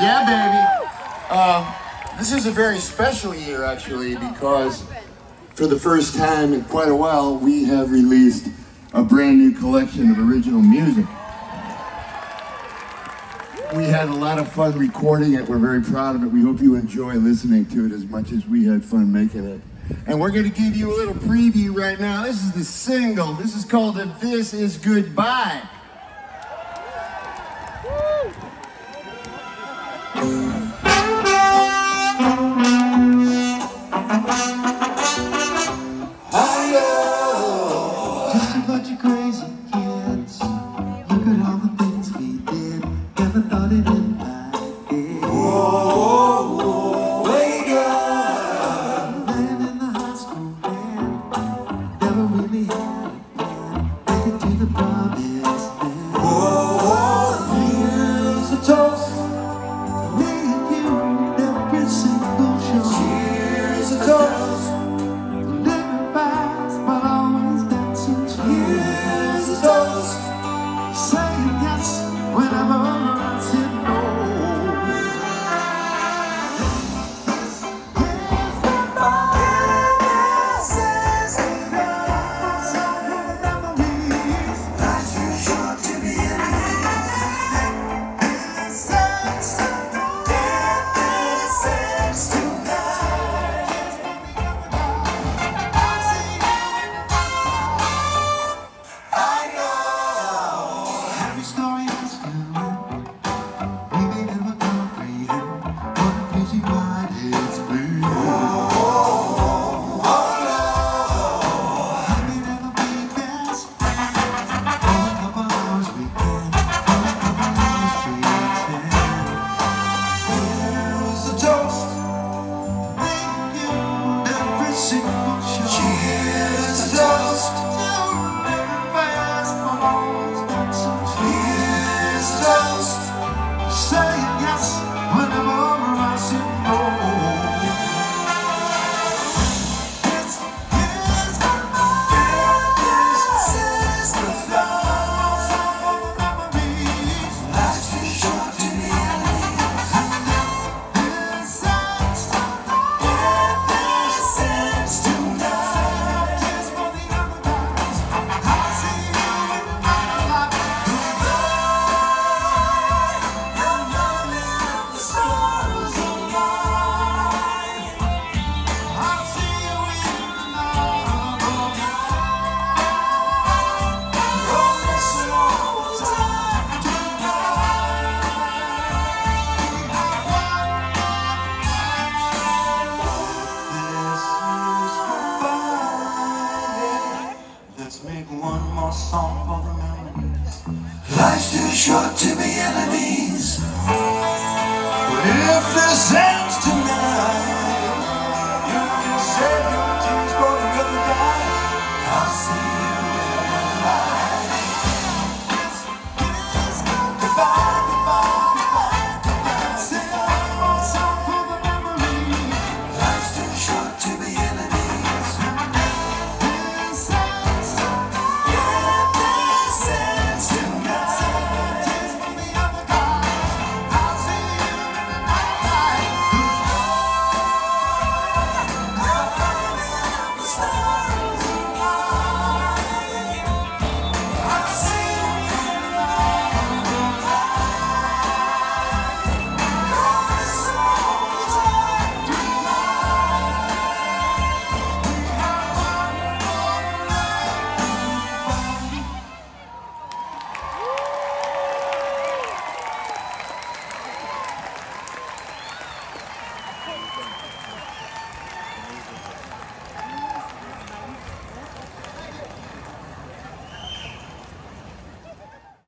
Yeah, baby. Uh, this is a very special year, actually, because for the first time in quite a while, we have released a brand new collection of original music. We had a lot of fun recording it. We're very proud of it. We hope you enjoy listening to it as much as we had fun making it. And we're going to give you a little preview right now. This is the single. This is called If This Is Goodbye. sounds Life's too short to be enemies. But if this ends.